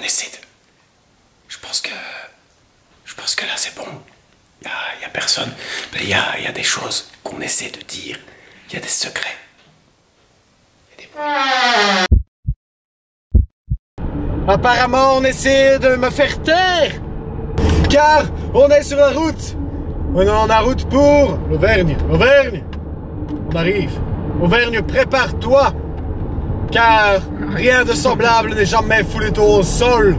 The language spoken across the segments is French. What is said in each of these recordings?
on essaie de. Je pense que. Je pense que là c'est bon. Il n'y a, personne. Mais il y a, y a des choses qu'on essaie de dire. Il y a des secrets. Y a des. Apparemment, on essaie de me faire taire. Car on est sur la route. On est en la route pour l'Auvergne. Auvergne. On arrive. Auvergne, prépare-toi. Car rien de semblable n'est jamais foulé au sol.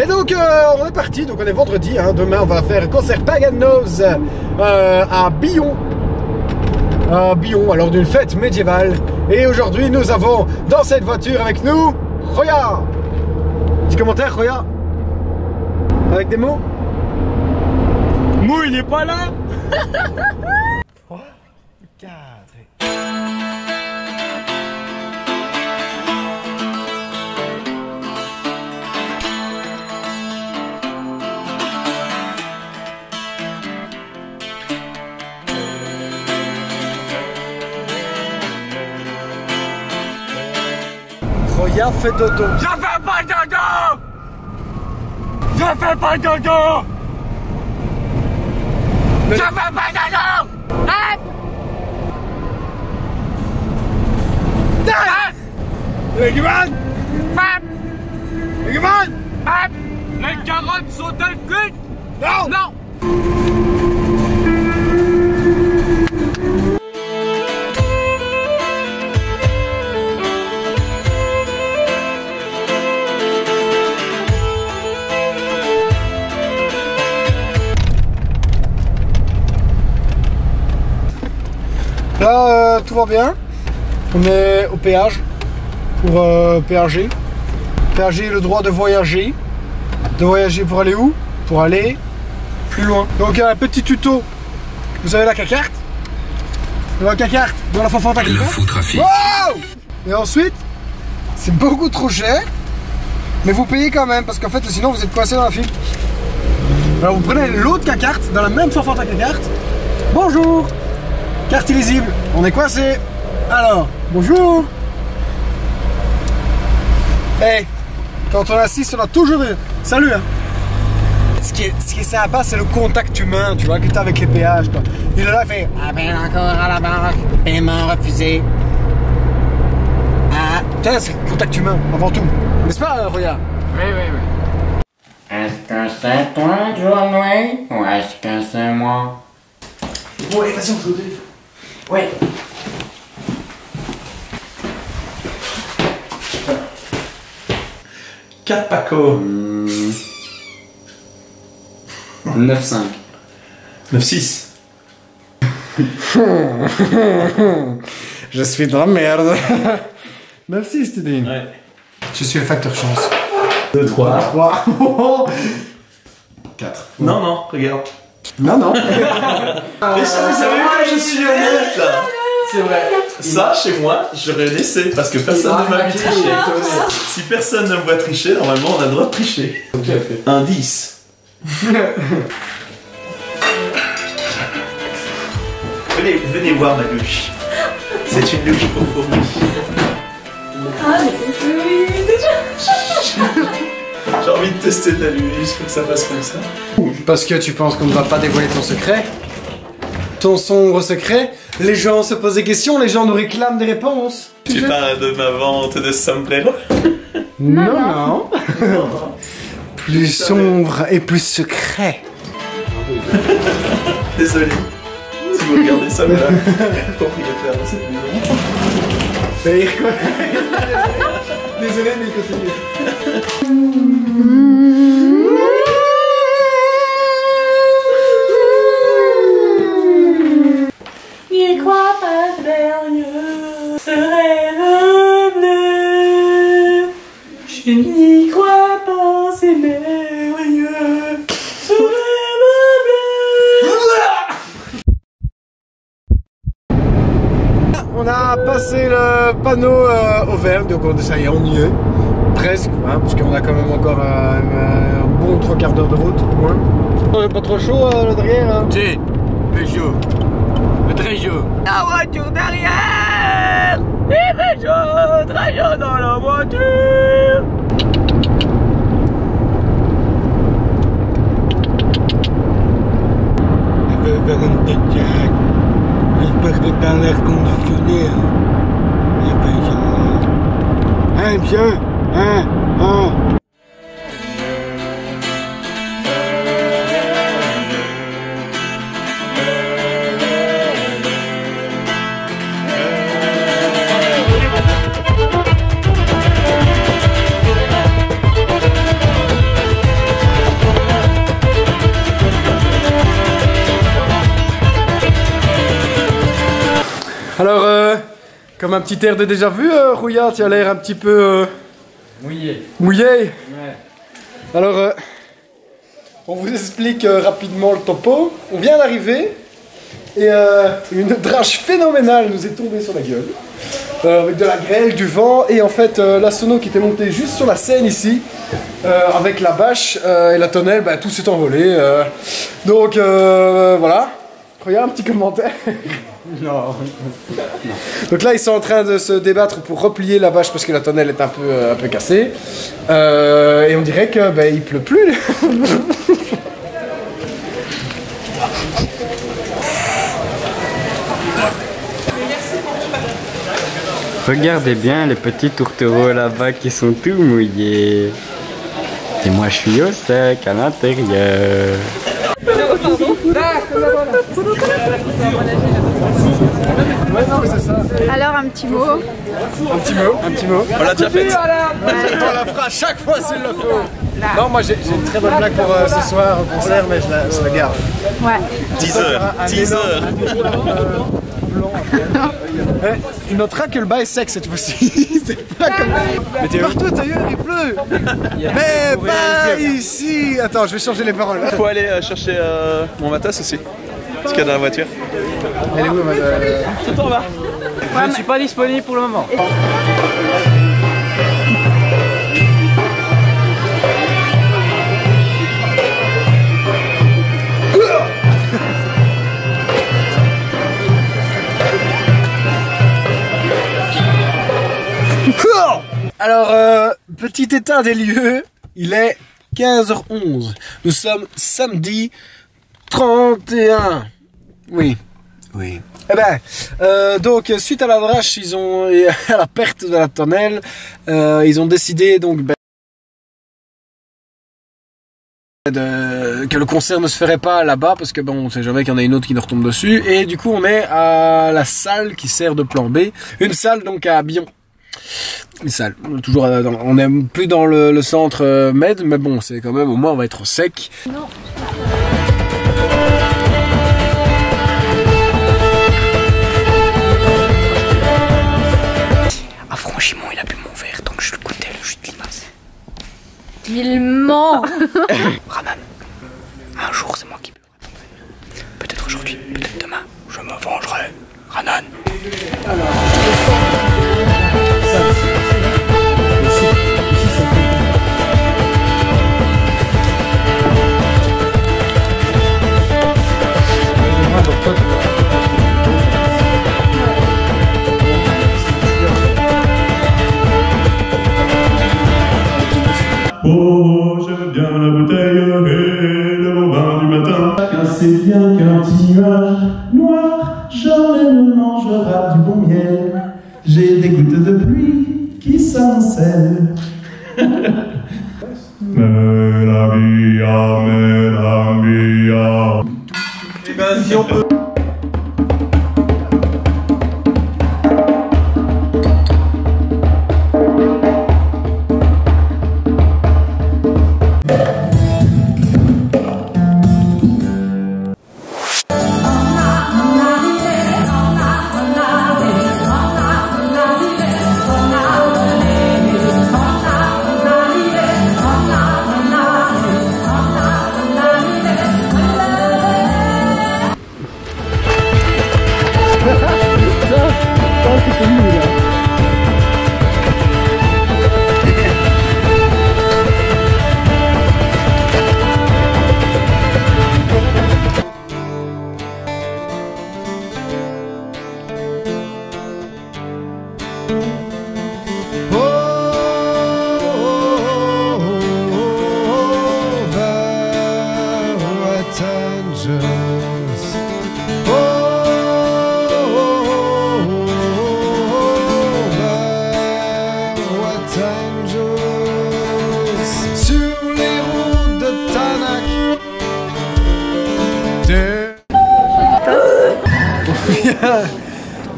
Et donc euh, on est parti, donc on est vendredi, hein. demain on va faire un concert Pagan Nose euh, à Billon. À Billon, alors d'une fête médiévale. Et aujourd'hui nous avons dans cette voiture avec nous Roya. Petit commentaire Roya? Avec des mots? Mou il est pas là Oh, cadre. Fait dodo. Je fais pas dodo. Je fais pas dodo. Je fais pas dodo. Hop Hop Egeman Hop Egeman Hop Les carottes sont-elles cuites Non! Non tout va bien. On est au péage pour euh, PRG. PRG le droit de voyager. De voyager pour aller où? Pour aller plus loin. Donc, il y a un petit tuto. Vous avez la carte? Vous avez la carte dans la fanfanta Le trafic. Wow Et ensuite, c'est beaucoup trop cher. Mais vous payez quand même parce qu'en fait, sinon, vous êtes coincé dans la file. Alors, vous prenez l'autre carte dans la même fanfanta carte. Bonjour Carte illisible, on est coincé. Alors, bonjour. Hey, quand on assiste, on a toujours des... Salut hein. Ce qui est, ce qui est sympa, c'est le contact humain, tu vois, que t'as avec les péages, quoi. Il est là, il fait Appelle encore à la banque, paiement refusé. Ah, tu vois, c'est le contact humain, avant tout. N'est-ce pas, euh, regarde Oui, oui, oui. Est-ce que c'est toi, Johnny, ou est-ce que c'est moi? Bon, allez, vas-y, on joue Oui. Quatre Paco. 9-5. 9-6. Je suis de la merde. 9-6, tu dis Ouais. Je suis le facteur chance. 2, 3. 3. 4. Non, non, regarde. Non, non. Mais ça, vous savez que je suis honnête là C'est vrai. Ça, chez moi, j'aurais laissé parce que personne ne m'a vu tricher. Si personne ne me voit tricher, normalement on a le droit de tricher. Un 10. venez, venez voir ma luche. C'est une luche pour fourmis. J'ai envie de tester de la luche pour que ça fasse comme ça. Parce que tu penses qu'on ne va pas dévoiler ton secret? Ton sombre secret? Les gens se posent des questions, les gens nous réclament des réponses. Tu parles de ma vente de sombrero? Non, non. plus sombre et plus secret. Désolé. Si vous regardez ça, voilà, propriétaire de cette maison. Mais quoi Désolé, mais continue. N'y le panneau euh, Auvergne, donc on, ça y est, on y est. Presque, hein, parce qu'on a quand même encore un bon trois quarts d'heure de route au moins. Pas trop chaud euh, là derrière hein Si, fait chaud. Très chaud. La voiture derrière Il fait chaud, très chaud dans la voiture Je vais faire une petite. J'espère que t'as l'air conditionné. hein. Il fait chaud. Hein, monsieur Hein Hein petit air de déjà vu, euh, Rouillard, tu as l'air un petit peu euh, Mouillé. mouillé? Ouais. Alors, euh, on vous explique euh, rapidement le topo. On vient d'arriver et une drache phénoménale nous est tombée sur la gueule. Avec de la grêle, du vent et en fait la sono qui était montée juste sur la scène ici avec la bâche et la tonnelle, bah, tout s'est envolé. donc voilà. Regarde un petit commentaire. Non. Donc là, ils sont en train de se débattre pour replier la bâche parce que la tonnelle est un peu, euh, un peu cassée. Euh, et on dirait que ben, il pleut plus. Regardez bien les petits tourtereaux là-bas qui sont tout mouillés. Et moi je suis au sec à l'intérieur. Alors un petit mot. un petit mot, un petit mot. On l'a déjà fait. On la fera chaque fois s'il le faut. Non, moi j'ai une très bonne blague pour euh, ce soir au concert, mais je la, je la garde. Ouais. Teaser, Un teaser. énorme, un énorme, euh, blanc. Eh, tu noteras que le bas est sec cette fois-ci. C'est pas comme. Mais partout ailleurs il pleut. Mais pas ici. Attends, je vais changer les paroles. Faut aller euh, chercher euh, mon matos aussi. Ce qu'il y a dans la voiture. Elle est où, madame? Tout en bas. Je ne suis pas disponible pour le moment. Alors, euh, petit état des lieux, il est 15h11. Nous sommes samedi 31. Oui, oui. Eh ben, euh, donc suite à la drache, ils ont et à la perte de la tonnelle, euh, ils ont décidé donc ben, de- que le concert ne se ferait pas là-bas parce que bon, on sait jamais qu'il y en a une autre qui nous retombe dessus. Et du coup, on est à la salle qui sert de plan B, une salle donc à Bion. Salle. Toujours, euh, dans- on est plus dans le, le centre euh, med, mais bon, c'est quand même au moins on va être au sec. Ah franchement, il a bu mon verre, donc je le goûtais le jus de limace. Il ment. Ranan, un jour c'est moi qui. Peut-être aujourd'hui, peut-être demain, je me vengerai. Ranan. Qui s'amoncellent.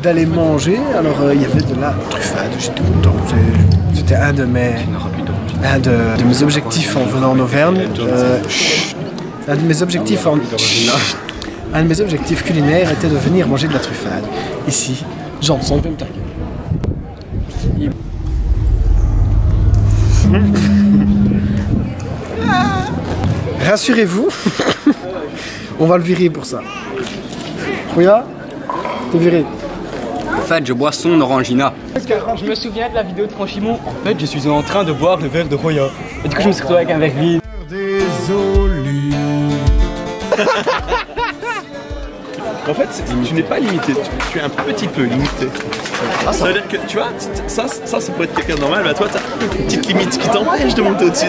D'aller manger. Alors euh, il y avait de la truffade. J'étais content. C'était un de mes un de, mes objectifs en venant en Auvergne. Euh, un de mes objectifs en un de mes objectifs culinaires était de venir manger de la truffade ici. Sans ta gueule. Rassurez-vous, on va le virer pour ça. Regarde, t'es viré. En fait, je bois son orangina. Je me souviens de la vidéo de Franchimont. En fait, je suis en train de boire le verre de Roya. Et du coup, je me suis retrouvé avec un verre vide. Désolé. En fait, tu n'es pas limité, tu, tu es un petit peu limité. ça veut dire que, tu vois, ça, ça c'est pour être quelqu'un de normal, bah toi, t'as une petite limite qui t'empêche de monter au-dessus.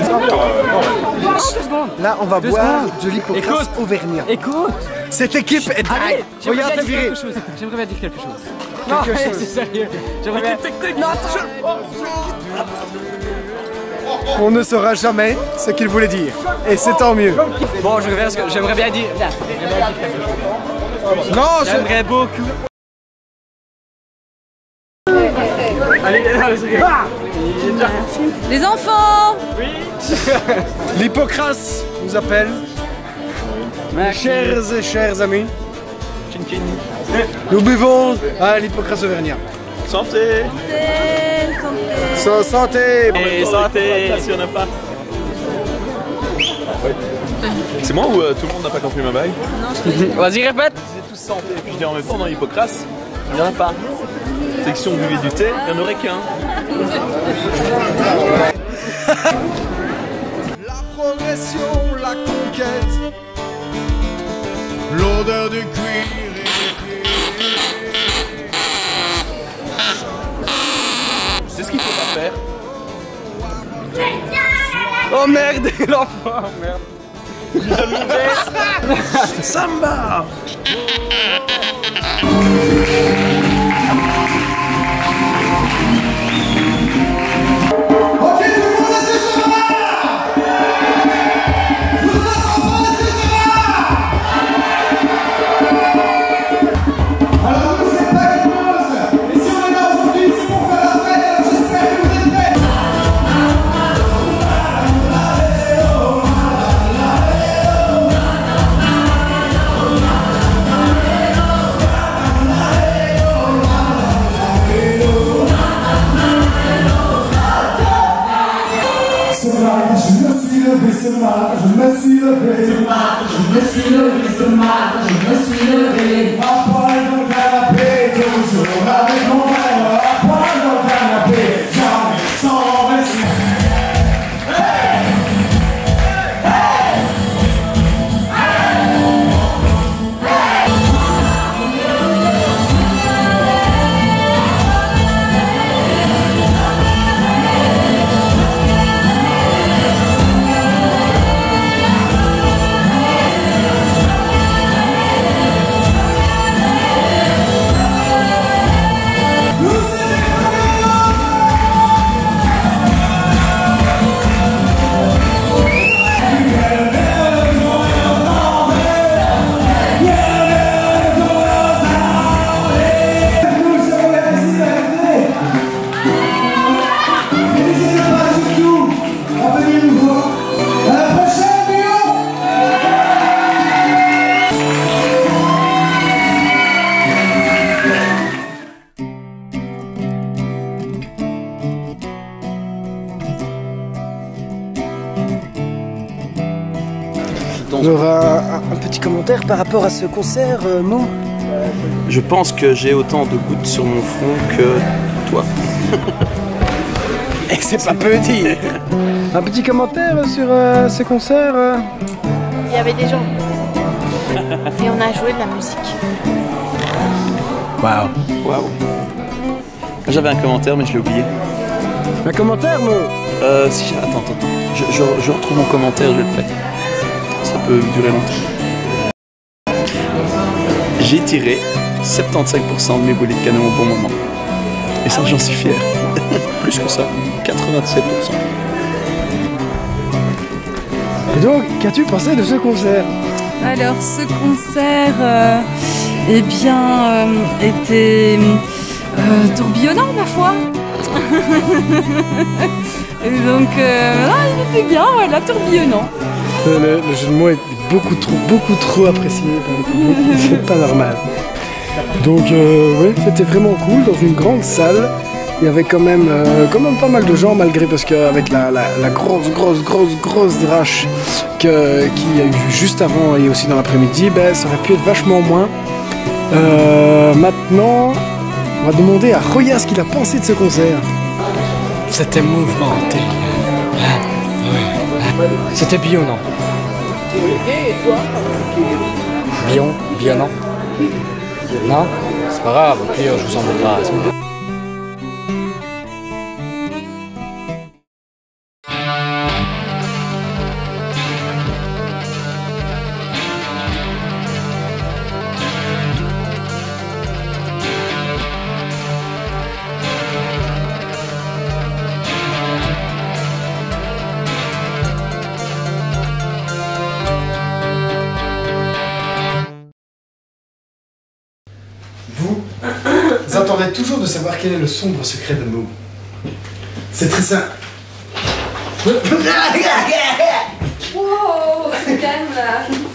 Là, on va Deux boire secondes. de l'hypocras auvergnat. Écoute Cette équipe est Allez dingue. J'aimerais Regarde, bien t'es dire viré. quelque chose. J'aimerais bien dire quelque chose. Non, c'est sérieux. J'aimerais bien... Non, attends. On ne saura jamais ce qu'il voulait dire. Et c'est tant mieux. Bon, je reviens à ce que j'aimerais bien dire. Non. J'aimerais beaucoup. Allez. Les enfants l'hypocras nous appelle. Chers et chers amis, Chin chin. Nous buvons à l'hypocras auvergnat. Santé Sa- santé Et santé pas. C'est moi ou euh, tout le monde n'a pas compris ma bague Vas-y, répète. Ils tous santé, et puis je dis en même temps dans l'hypocras, il n'y en a pas. C'est que si on buvait du thé, il n'y en aurait qu'un. La progression, la conquête, l'odeur du cuir C'est ce qu'il faut pas faire. Oh merde, l'enfant, merde. Samba me suis levé. Ce matin, je me suis levé, ce matin, je me suis levé. Petit par rapport à ce concert, euh, Mo Je pense que j'ai autant de gouttes sur mon front que toi. Et c'est pas peu dire Un petit commentaire sur euh, ce concert euh Il y avait des gens. Et on a joué de la musique. Waouh Waouh. J'avais un commentaire, mais je l'ai oublié. Un commentaire, Mo Euh, si j'ai... Attends, attends, attends. Je, je- je retrouve mon commentaire, je le fais. Ça peut durer longtemps. J'ai tiré 75% de mes boulets de canon au bon moment. Et ça, j'en suis fier. plus que ça, 97%. Et donc, qu'as-tu pensé de ce concert? Alors ce concert, euh, eh bien, euh, était euh, tourbillonnant ma foi. Et donc, euh, ah, il était bien, voilà, tourbillonnant. Le, le- le jeu de mots est beaucoup trop, beaucoup trop apprécié par le public. C'est pas normal. Donc, euh, ouais, c'était vraiment cool dans une grande salle. Il y avait quand même, euh, quand même pas mal de gens, malgré parce qu'avec la, la, la grosse, grosse, grosse, grosse drache que- qu'il y a eu juste avant et aussi dans l'après-midi, ben, ça aurait pu être vachement moins. Euh, maintenant, on va demander à Roya ce qu'il a pensé de ce concert. C'était mouvementé. C'était billonnant. Bion, billonnant. Non C'est pas grave, au pire, je vous en embrasse. Vous, toujours de savoir quel est le sombre secret de Moo. C'est très simple.